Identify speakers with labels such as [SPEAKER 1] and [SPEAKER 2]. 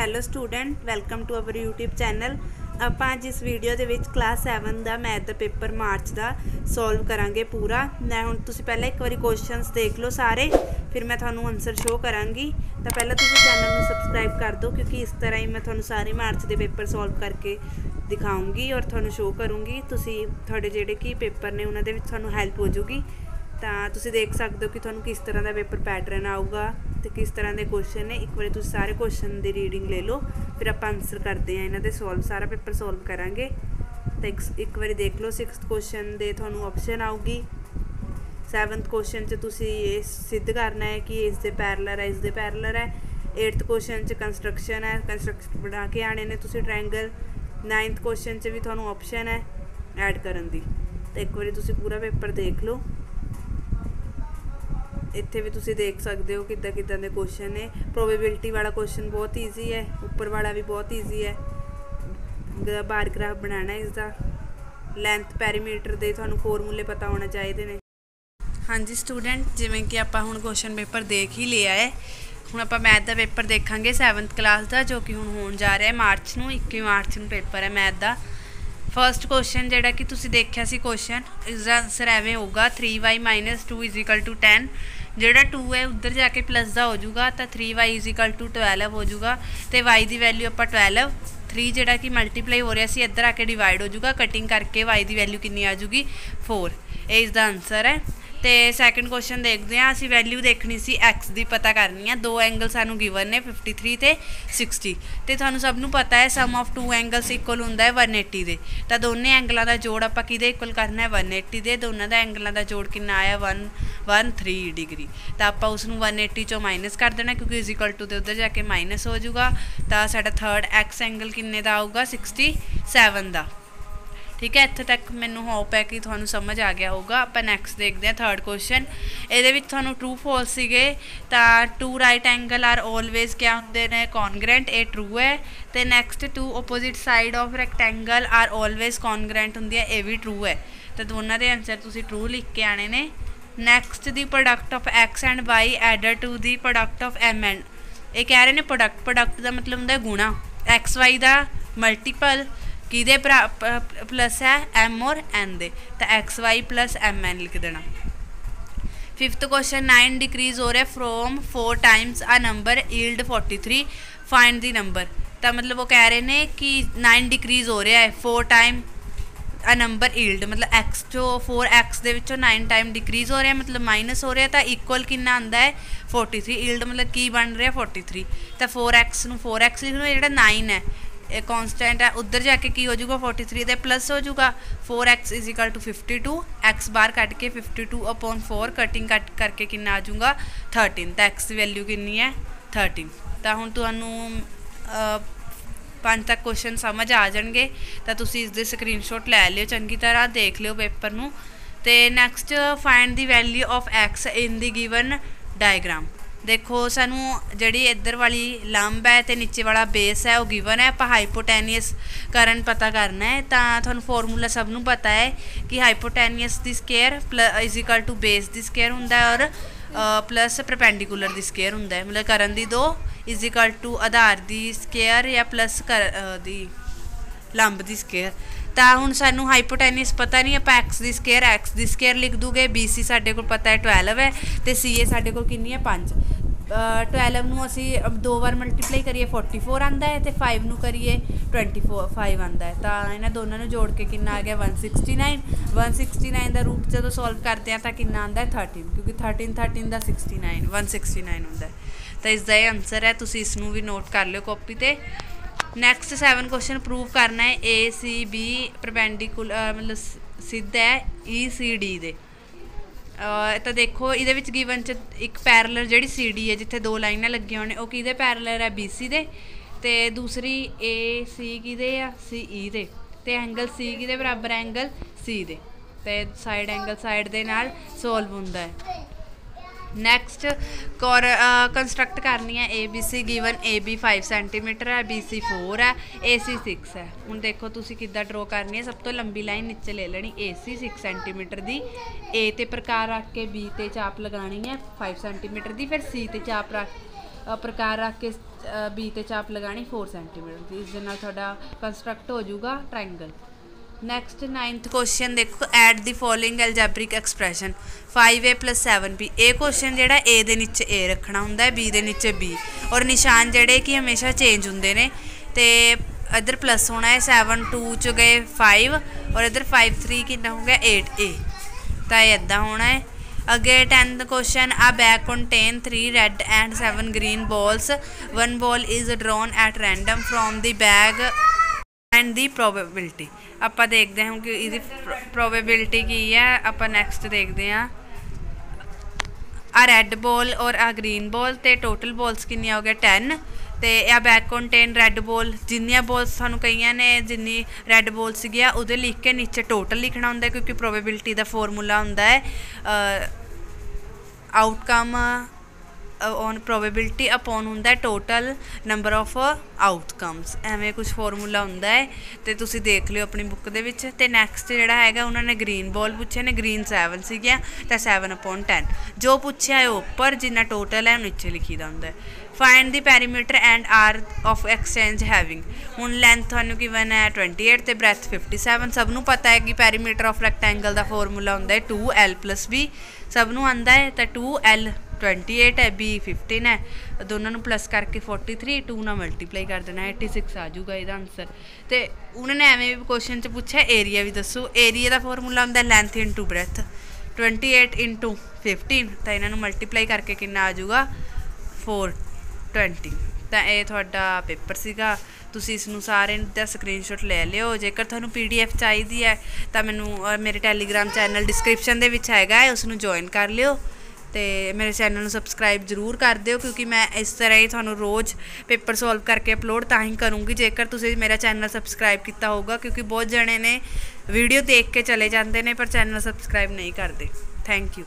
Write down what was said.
[SPEAKER 1] Hello student welcome to our YouTube channel ਆਪਾਂ ਅੱਜ ਇਸ ਵੀਡੀਓ ਦੇ ਵਿੱਚ ਕਲਾਸ 7 ਦਾ ਮੈਥ ਦਾ ਪੇਪਰ ਮਾਰਚ ਦਾ ਸੋਲਵ ਕਰਾਂਗੇ ਪੂਰਾ। ਮੈਂ ਹੁਣ ਤੁਸੀਂ ਪਹਿਲਾਂ ਇੱਕ ਵਾਰੀ ਕੁਐਸਚਨਸ ਦੇਖ ਲਓ ਸਾਰੇ, ਫਿਰ ਮੈਂ ਤੁਹਾਨੂੰ ਆਨਸਰ ਸ਼ੋ ਕਰਾਂਗੀ। ਤਾਂ ਪਹਿਲਾਂ ਤੁਸੀਂ ਚੈਨਲ ਨੂੰ ਸਬਸਕ੍ਰਾਈਬ ਕਰ ਦਿਓ, ਕਿਉਂਕਿ ਇਸ ਤਰ੍ਹਾਂ ਹੀ ਮੈਂ ਤੁਹਾਨੂੰ ਸਾਰੇ ਮਾਰਚ ਦੇ ਪੇਪਰ ਸੋਲਵ ਕਰਕੇ ਦਿਖਾਉਂਗੀ ਔਰ ਤੁਹਾਨੂੰ ਸ਼ੋ ਕਰੂੰਗੀ। ਤੁਸੀਂ ਤੁਹਾਡੇ ਜਿਹੜੇ ਕੀ ਪੇਪਰ ਨੇ ਉਹਨਾਂ ਦੇ ਵਿੱਚ ਤੁਹਾਨੂੰ ਹੈਲਪ ਹੋ ਜੂਗੀ। ਤਾਂ ਤੁਸੀਂ ਦੇਖ ਸਕਦੇ ਹੋ ਕਿ ਤੁਹਾਨੂੰ ਕਿਸ ਤਰ੍ਹਾਂ ਦਾ ਪੇਪਰ ਪੈਟਰਨ ਆਊਗਾ। ਤੇ ਕਿਸ ਤਰ੍ਹਾਂ ਦੇ ਕੁਐਸਚਨ ਨੇ, ਇੱਕ ਵਾਰੀ ਤੁਸੀਂ ਸਾਰੇ ਕੁਐਸਚਨ ਦੀ ਰੀਡਿੰਗ ਲੈ ਲਓ, ਫਿਰ ਆਪਾਂ ਆਨਸਰ ਕਰਦੇ ਹਾਂ ਇਹਨਾਂ ਦੇ ਸੋਲਵ ਸਾਰਾ ਪੇਪਰ ਸੋਲਵ ਕਰਾਂਗੇ। ਤਾਂ ਇੱਕ ਵਾਰੀ ਦੇਖ ਲਓ 6th ਕੁਐਸਚਨ ਦੇ ਤੁਹਾਨੂੰ ਆਪਸ਼ਨ ਆਊਗੀ। 7th ਕੁਐਸਚਨ 'ਚ ਤੁਸੀਂ ਇਹ ਸਿੱਧ ਕਰਨਾ ਹੈ ਕਿ ਇਸ ਦੇ ਪੈਰਲਲ ਹੈ, ਇਸ ਦੇ ਪੈਰਲਰ ਹੈ। 8th ਕੁਐਸਚਨ 'ਚ ਕੰਸਟਰਕਸ਼ਨ ਹੈ ਕੰਸਟਰਕਸ਼ਨ ਬਣਾ ਕੇ ਆਣੇ ਨੇ ਤੁਸੀਂ ਟ੍ਰਾਇੰਗਲ 9th ਕੁਐਸਚਨ 'ਚ ਵੀ ਤੁਹਾਨੂੰ ਆਪਸ਼ਨ ਹੈ ਐਡ ਕਰਨ ਦੀ। ਤਾਂ ਇੱਕ ਵਾਰੀ ਤੁਸੀਂ ਪੂਰਾ ਪੇਪਰ ਦੇਖ ਲਓ। ਇੱਥੇ ਵੀ ਤੁਸੀਂ ਦੇਖ ਸਕਦੇ ਹੋ ਕਿੱਦਾਂ ਕਿੱਦਾਂ ਦੇ ਕੁਐਸਚਨ ਨੇ। ਪ੍ਰੋਬੇਬਿਲਿਟੀ ਵਾਲਾ ਕੁਐਸਚਨ ਬਹੁਤ ਈਜ਼ੀ ਹੈ, ਉੱਪਰ ਵਾਲਾ ਵੀ ਬਹੁਤ ਈਜ਼ੀ ਹੈ। ਬਾਰ ਗ੍ਰਾਫ ਬਣਾਉਣਾ ਇਸ ਦਾ ਲੈਂਥ ਪੈਰੀਮੀਟਰ ਦੇ ਤੁਹਾਨੂੰ ਫਾਰਮੂਲੇ ਪਤਾ ਹੋਣਾ ਚਾਹੀਦੇ ਨੇ। ਹਾਂਜੀ ਸਟੂਡੈਂਟ ਜਿਵੇਂ ਕਿ ਆਪਾਂ ਹੁਣ ਕੁਐਸਚਨ ਪੇਪਰ ਦੇਖ ਹੀ ਲਿਆ ਹੈ। ਹੁਣ ਆਪਾਂ ਮੈਥ ਦਾ ਪੇਪਰ ਦੇਖਾਂਗੇ 7th ਕਲਾਸ ਦਾ, ਜੋ ਕਿ ਹੁਣ ਹੋਣ ਜਾ ਰਿਹਾ ਹੈ ਮਾਰਚ ਨੂੰ 21 ਮਾਰਚ ਨੂੰ ਪੇਪਰ ਹੈ ਮੈਥ ਦਾ। ਫਰਸਟ ਕੁਐਸਚਨ ਜਿਹੜਾ ਕਿ ਤੁਸੀਂ ਦੇਖਿਆ ਸੀ ਕੁਐਸਚਨ ਇਸ ਦਾ ਆਨਸਰ ਐਵੇਂ ਹੋਊਗਾ 3y 2 10 ਜਿਹੜਾ 2 ਹੈ, ਉੱਧਰ ਜਾ ਕੇ ਪਲੱਸ ਦਾ ਹੋ ਜਾਊਗਾ, ਤਾਂ 3y 12 ਹੋ ਜਾਊਗਾ। ਤੇ y ਦੀ ਵੈਲਿਊ ਆਪਾਂ 12 3 ਜਿਹੜਾ ਕਿ ਮਲਟੀਪਲਾਈ ਹੋ ਰਿਹਾ ਸੀ, ਇੱਧਰ ਆ ਕੇ ਡਿਵਾਈਡ ਹੋ ਜਾਊਗਾ। ਕਟਿੰਗ ਕਰਕੇ y ਦੀ ਵੈਲਿਊ ਕਿੰਨੀ ਆ ਜਾਊਗੀ? 4 ਇਹ ਇਸ ਦਾ ਆਨਸਰ ਹੈ। ਤੇ ਸੈਕੰਡ ਕੁਐਸਚਨ ਦੇਖਦੇ ਹਾਂ, ਅਸੀਂ ਵੈਲਿਊ ਦੇਖਣੀ ਸੀ x ਦੀ ਪਤਾ ਕਰਨੀ ਆ। ਦੋ ਐਂਗਲ ਸਾਨੂੰ ਗਿਵਨ ਨੇ 53 ਤੇ 60 ਤੇ ਤੁਹਾਨੂੰ ਸਭ ਨੂੰ ਪਤਾ ਹੈ sum of two angles equal ਹੁੰਦਾ ਹੈ 180 ਦੇ। ਤਾਂ ਦੋਨੇ ਐਂਗਲਾਂ ਦਾ ਜੋੜ ਆਪਾਂ ਕਿਹਦੇ ਇਕੁਅਲ ਕਰਨਾ ਹੈ? 180 ਦੇ। ਦੋਨਾਂ ਦਾ ਐਂਗਲਾਂ ਦਾ ਜੋੜ ਕਿੰਨਾ ਆਇਆ? 113 ਡਿਗਰੀ ਤਾਂ ਆਪਾਂ ਉਸ ਨੂੰ 180 ਚੋਂ ਮਾਈਨਸ ਕਰ ਦੇਣਾ, ਕਿਉਂਕਿ ਇਜ਼ ਇਕੁਅਲ ਟੂ ਦੇ ਉੱਧਰ ਜਾ ਕੇ ਮਾਈਨਸ ਹੋ ਜਾਊਗਾ। ਤਾਂ ਸਾਡਾ ਥਰਡ x ਐਂਗਲ ਕਿੰਨੇ ਦਾ ਆਊਗਾ? 67 ਦਾ। ਠੀਕ ਹੈ, ਇੱਥੇ ਤੱਕ ਮੈਨੂੰ ਹੋਪ ਹੈ ਕਿ ਤੁਹਾਨੂੰ ਸਮਝ ਆ ਗਿਆ ਹੋਊਗਾ। ਆਪਾਂ ਨੈਕਸਟ ਦੇਖਦੇ ਹਾਂ ਥਰਡ ਕੁਐਸਚਨ ਇਹਦੇ ਵਿੱਚ ਤੁਹਾਨੂੰ ਟਰੂ ਫਾਲਸ ਸੀਗੇ, ਤਾਂ two right angle are always ਕਿਆ ਹੁੰਦੇ ਨੇ? ਕੌਨਗਰੈਂਟ ਇਹ ਟਰੂ ਹੈ। ਤੇ next two opposite side of rectangle are always congruent ਹੁੰਦੀ ਹੈ, ਇਹ ਵੀ ਟਰੂ ਹੈ। ਤਾਂ ਦੋਨਾਂ ਦੇ ਆਨਸਰ ਤੁਸੀਂ ਟਰੂ ਲਿਖ ਕੇ ਆਣੇ ਨੇ। Next the product of x and y added to the product of m and ਇਹ ਕਹਿ ਰਹੇ ਨੇ ਪ੍ਰੋਡਕਟ ਪ੍ਰੋਡਕਟ ਦਾ ਮਤਲਬ ਹੁੰਦਾ ਗੁਣਾ। x, y ਦਾ ਮਲਟੀਪਲ ਕਿਹਦੇ ਪਲੱਸ ਹੈ? ਐਮ ਔਰ n ਦੇ। ਤਾਂ X Y plus y mn ਲਿਖ ਦੇਣਾ। ਫਿਫਥ ਕੁਐਸਚਨ 9 ਡਿਕਰੀਜ਼ ਹੋ ਰਿਹਾ from 4 times a number yield 43 find the number ਤਾਂ ਮਤਲਬ ਉਹ ਕਹਿ ਰਹੇ ਨੇ ਕਿ 9 ਡਿਕਰੀਜ਼ ਹੋ ਰਿਹਾ ਹੈ 4 ਟਾਈਮ ਆ ਨੰਬਰ ਈਲਡ ਮਤਲਬ x ਜੋ 4x ਦੇ ਵਿੱਚੋਂ 9 ਟਾਈਮ ਡਿਕਰੀਜ਼ ਹੋ ਰਿਹਾ, ਮਤਲਬ ਮਾਈਨਸ ਹੋ ਰਿਹਾ, ਤਾਂ ਇਕੁਅਲ ਕਿੰਨਾ ਆਂਦਾ ਹੈ? 43 ਈਲਡ ਮਤਲਬ ਕੀ ਬਣ ਰਿਹਾ? 43 ਤਾਂ 4x ਨੂੰ 4x ਲਿਖ ਲਓ ਜਿਹੜਾ 9 ਹੈ ਕਨਸਟੈਂਟ ਹੈ, ਉੱਧਰ ਜਾ ਕੇ ਕੀ ਹੋ ਜਾਊਗਾ? 43 ਦੇ ਪਲੱਸ ਹੋ ਜਾਊਗਾ। 4x 52 x ਬਾਹਰ ਕੱਟ ਕੇ 52 4 ਕਟਿੰਗ ਕੱਟ ਕਰਕੇ ਕਿੰਨਾ ਆ ਜਾਊਗਾ? 13 ਤਾਂ x ਦੀ ਵੈਲਿਊ ਕਿੰਨੀ ਹੈ? 13 ਤਾਂ ਹੁਣ ਤੁਹਾਨੂੰ ਪੰਜ ਤੱਕ ਕੁਐਸਚਨ ਸਮਝ ਆ ਜਾਣਗੇ। ਤਾਂ ਤੁਸੀਂ ਇਸ ਦੇ ਸਕਰੀਨਸ਼ਾਟ ਲੈ ਲਿਓ, ਚੰਗੀ ਤਰ੍ਹਾਂ ਦੇਖ ਲਿਓ ਪੇਪਰ ਨੂੰ। ਤੇ next find the value of x in the given diagram ਦੇਖੋ, ਸਾਨੂੰ ਜਿਹੜੀ ਇੱਧਰ ਵਾਲੀ ਲੰਬ ਹੈ ਤੇ ਨੀਚੇ ਵਾਲਾ ਬੇਸ ਹੈ, ਉਹ ਗਿਵਨ ਹੈ। ਆਪਾਂ ਹਾਈਪੋਟੈਨੀਅਸ ਕਰਨ ਪਤਾ ਕਰਨਾ ਹੈ। ਤਾਂ ਤੁਹਾਨੂੰ ਫਾਰਮੂਲਾ ਸਭ ਨੂੰ ਪਤਾ ਹੈ ਕਿ hypotenuse the square is equal to base the square ਹੁੰਦਾ ਹੈ ਔਰ ਪਲੱਸ ਪਰਪੈਂਡੀਕੂਲਰ ਦੀ ਸਕੁਅਰ ਹੁੰਦਾ ਹੈ। ਮਤਲਬ ਕਰਨ ਦੀ ਦੋ ਇਜ਼ ਇਕੁਅਲ ਟੂ ਆਧਾਰ ਦੀ ਸਕੁਅਰ ਜਾਂ ਪਲੱਸ ਦੀ ਲੰਬ ਦੀ ਸਕੁਅਰ ਤਾਂ ਹੁਣ ਸਾਨੂੰ ਹਾਈਪੋਟੈਨਸ ਪਤਾ ਨਹੀਂ, ਆਪਾਂ x ਦੀ ਸਕੁਅਰ x ਦੀ ਸਕੁਅਰ ਲਿਖ ਦੂਗੇ bc ਸਾਡੇ ਕੋਲ ਪਤਾ ਹੈ 12 ਹੈ, ਤੇ ca ਸਾਡੇ ਕੋਲ ਕਿੰਨੀ ਹੈ? 5 12 ਨੂੰ ਅਸੀਂ ਦੋ ਵਾਰ ਮਲਟੀਪਲਾਈ ਕਰੀਏ 44 ਆਂਦਾ ਹੈ ਤੇ 5 ਨੂੰ ਕਰੀਏ 24 5 ਆਂਦਾ ਹੈ। ਤਾਂ ਇਹਨਾਂ ਦੋਨਾਂ ਨੂੰ ਜੋੜ ਕੇ ਕਿੰਨਾ ਆ ਗਿਆ? 169 169 ਦਾ ਰੂਟ ਜਦੋਂ ਸੋਲਵ ਕਰਦੇ ਆ ਤਾਂ ਕਿੰਨਾ ਆਂਦਾ ਹੈ? 13 ਕਿਉਂਕਿ 13 13 ਦਾ 69 169 ਹੁੰਦਾ ਤਾਂ ਇਸ ਦਾ ਇਹ ਆਨਸਰ ਹੈ, ਤੁਸੀਂ ਇਸ ਨੂੰ ਵੀ ਨੋਟ ਕਰ ਲਿਓ ਕਾਪੀ ਤੇ। ਨੈਕਸਟ 7 ਕੁਐਸਚਨ ਪ੍ਰੂਵ ਕਰਨਾ ਹੈ ਏ ਸੀ ਬੀ ਪਰਪੈਂਡੀਕੂਲਰ ਮਤਲਬ ਸਿੱਧ ਹੈ ਈ ਸੀ ਡੀ ਦੇ। ਤਾਂ ਦੇਖੋ, ਇਹਦੇ ਵਿੱਚ ਗਿਵਨ ਚ ਇੱਕ ਪੈਰਲਲ ਜਿਹੜੀ ਸੀ ਡੀ ਹੈ, ਜਿੱਥੇ ਦੋ ਲਾਈਨਾਂ ਲੱਗੀਆਂ ਹੋਣ, ਉਹ ਕਿਹਦੇ ਪੈਰਲਲ ਹੈ? ਬੀ ਸੀ ਦੇ। ਤੇ ਦੂਸਰੀ ਏ ਸੀ ਕਿਹਦੇ ਆ? ਸੀ ਈ e ਦੇ। ਤੇ ਐਂਗਲ ਸੀ ਕਿਹਦੇ ਬਰਾਬਰ ਐਂਗਲ ਸੀ ਦੇ। ਤੇ ਸਾਈਡ ਐਂਗਲ ਸਾਈਡ ਦੇ ਨਾਲ ਸੋਲਵ ਹੁੰਦਾ ਹੈ। ਨੈਕਸਟ ਕੋਰ ਕੰਸਟਰਕਟ ਕਰਨੀ ਹੈ ABC ਗਿਵਨ AB 5 ਸੈਂਟੀਮੀਟਰ ਹੈ BC 4 ਹੈ AC 6 ਹੈ। ਹੁਣ ਦੇਖੋ ਤੁਸੀਂ ਕਿੱਦਾਂ ਡਰਾ ਕਰਨੀ ਹੈ। ਸਭ ਤੋਂ ਲੰਬੀ ਲਾਈਨ ਨੀਚੇ ਲੈ ਲੈਣੀ AC 6 ਸੈਂਟੀਮੀਟਰ ਦੀ। A ਤੇ ਪ੍ਰਕਾਰ ਰੱਖ ਕੇ B ਤੇ ਚਾਪ ਲਗਾਣੀ ਹੈ 5 ਸੈਂਟੀਮੀਟਰ ਦੀ। ਫਿਰ C ਤੇ ਚਾਪ ਰੱਖ ਪ੍ਰਕਾਰ ਰੱਖ ਕੇ ਬੀ ਤੇ ਚਾਪ ਲਗਾਣੀ 4 ਸੈਂਟੀਮੀਟਰ ਦੀ। ਇਸ ਦੇ ਨਾਲ ਤੁਹਾਡਾ ਕੰਸਟਰਕਟ ਹੋ ਜਾਊਗਾ ਟ੍ਰਾਇੰਗਲ ਨੈਕਸਟ 9th ਕੁਐਸਚਨ ਦੇਖੋ add the following algebraic expression 5a 7b ਇਹ ਕੁਐਸਚਨ ਜਿਹੜਾ a ਦੇ ਨੀਚੇ a ਰੱਖਣਾ ਹੁੰਦਾ ਹੈ, b ਦੇ ਨੀਚੇ b. ਔਰ ਨਿਸ਼ਾਨ ਜਿਹੜੇ ਕਿ ਹਮੇਸ਼ਾ ਚੇਂਜ ਹੁੰਦੇ ਨੇ, ਤੇ ਇੱਧਰ ਪਲੱਸ ਹੋਣਾ ਹੈ 7 2 ਚ ਗਏ 5 ਔਰ ਇੱਧਰ 5 3 ਕਿੰਨਾ ਹੋ ਗਿਆ? 8a ਤਾਂ ਇਹ ਇਦਾਂ ਹੋਣਾ ਹੈ। ਅੱਗੇ 10th question a bag contain 3 red and 7 green balls. One ball is drawn at random from the bag and the probability ਆਪਾਂ ਦੇਖਦੇ ਹਾਂ ਕਿ ਇਹਦੀ probability ਕੀ ਹੈ, ਆਪਾਂ ਨੈਕਸਟ ਦੇਖਦੇ ਹਾਂ। ਆ ਰੈੱਡ ਬੋਲ ਔਰ ਆ ਗ੍ਰੀਨ ਬੋਲ ਤੇ ਟੋਟਲ ਬੋਲਸ ਕਿੰਨੀਆਂ ਹੋ ਗਈਆਂ? 10 ਤੇ ਇਹ ਬੈਕ ਕੰਟੇਨ ਰੈੱਡ ਬੋਲ ਜਿੰਨੀਆਂ ਬੋਲਸ ਸਾਨੂੰ ਕਈਆਂ ਨੇ, ਜਿੰਨੀ ਰੈੱਡ ਬੋਲ ਸੀਗੀਆਂ, ਉਹਦੇ ਲਿਖ ਕੇ ਨੀਚੇ ਟੋਟਲ ਲਿਖਣਾ ਹੁੰਦਾ ਕਿਉਂਕਿ ਪ੍ਰੋਬੇਬਿਲਿਟੀ ਦਾ ਫਾਰਮੂਲਾ ਹੁੰਦਾ ਹੈ। ਆਊਟਕਮ ਔਨ ਪ੍ਰੋਬੇਬਿਲਟੀ ਅਪੋਨ ਹੁੰਦਾ ਟੋਟਲ ਨੰਬਰ ਆਫ ਆਊਟਕਮਸ ਐਵੇਂ ਕੁਝ ਫਾਰਮੂਲਾ ਹੁੰਦਾ ਹੈ, ਤੇ ਤੁਸੀਂ ਦੇਖ ਲਿਓ ਆਪਣੀ ਬੁੱਕ ਦੇ ਵਿੱਚ। ਤੇ ਨੈਕਸਟ ਜਿਹੜਾ ਹੈਗਾ, ਉਹਨਾਂ ਨੇ ਗ੍ਰੀਨ ਬੋਲ ਪੁੱਛੇ ਨੇ ਗ੍ਰੀਨ 7 ਸੀਗੀਆਂ, ਤਾਂ 7 ਅਪੋਨ 10 ਜੋ ਪੁੱਛਿਆ ਹੈ ਉੱਪਰ, ਜਿੰਨਾ ਟੋਟਲ ਹੈ ਉਹ ਨੀਚੇ ਲਿਖੀਦਾ ਹੁੰਦਾ ਹੈ। Find the perimeter and R of exchange having ਹੁਣ ਲੈਂਥ ਤੁਹਾਨੂੰ ਗਿਵਨ ਹੈ? 28 ਤੇ ਬ੍ਰੈਥ 57 ਸਭ ਨੂੰ ਪਤਾ ਹੈ ਕਿ ਪੈਰੀਮੀਟਰ ਆਫ ਰੈਕਟੈਂਗਲ ਦਾ ਫਾਰਮੂਲਾ ਹੁੰਦਾ ਹੈ 2l b ਸਭ ਨੂੰ ਆਂਦਾ ਹੈ, ਤਾਂ 2l 28 ਹੈ, b 15 ਹੈ, ਦੋਨਾਂ ਨੂੰ ਪਲੱਸ ਕਰਕੇ 43 2 ਨਾਲ ਮਲਟੀਪਲਾਈ ਕਰ ਦੇਣਾ 86 ਆ ਜਾਊਗਾ ਇਹਦਾ ਆਨਸਰ ਤੇ ਉਹਨਾਂ ਨੇ ਐਵੇਂ ਵੀ ਕੁਐਸਚਨ ਚ ਪੁੱਛਿਆ ਏਰੀਆ ਵੀ ਦੱਸੋ। ਏਰੀਆ ਦਾ ਫਾਰਮੂਲਾ ਹੁੰਦਾ ਲੈਂਥ ਇਨਟੂ ਬ੍ਰੈਥ 28 ਇਨਟੂ 15 ਤਾਂ ਇਹਨਾਂ ਨੂੰ ਮਲਟੀਪਲਾਈ ਕਰਕੇ ਕਿੰਨਾ ਆ ਜਾਊਗਾ? 420 ਤਾਂ ਇਹ ਤੁਹਾਡਾ ਪੇਪਰ ਸੀਗਾ। ਤੁਸੀਂ ਇਸ ਨੂੰ ਸਾਰੇ ਦਾ ਸਕਰੀਨਸ਼ਾਟ ਲੈ ਲਿਓ। ਜੇਕਰ ਤੁਹਾਨੂੰ ਪੀਡੀਐਫ ਚਾਹੀਦੀ ਹੈ, ਤਾਂ ਮੈਨੂੰ ਮੇਰੇ ਟੈਲੀਗ੍ਰਾਮ ਚੈਨਲ ਡਿਸਕ੍ਰਿਪਸ਼ਨ ਦੇ ਵਿੱਚ ਹੈਗਾ ਹੈ, ਉਸ ਨੂੰ ਜੁਆਇਨ ਕਰ ਲਿਓ। ਅਤੇ ਮੇਰੇ ਚੈਨਲ ਨੂੰ ਸਬਸਕ੍ਰਾਈਬ ਜ਼ਰੂਰ ਕਰ ਦਿਓ, ਕਿਉਂਕਿ ਮੈਂ ਇਸ ਤਰ੍ਹਾਂ ਹੀ ਤੁਹਾਨੂੰ ਰੋਜ਼ ਪੇਪਰ ਸੋਲਵ ਕਰਕੇ ਅਪਲੋਡ ਤਾਂ ਹੀ ਕਰੂੰਗੀ, ਜੇਕਰ ਤੁਸੀਂ ਮੇਰਾ ਚੈਨਲ ਸਬਸਕ੍ਰਾਈਬ ਕੀਤਾ ਹੋਊਗਾ, ਕਿਉਂਕਿ ਬਹੁਤ ਜਣੇ ਨੇ ਵੀਡੀਓ ਦੇਖ ਕੇ ਚਲੇ ਜਾਂਦੇ ਨੇ, ਪਰ ਚੈਨਲ ਸਬਸਕ੍ਰਾਈਬ ਨਹੀਂ ਕਰਦੇ। Thank you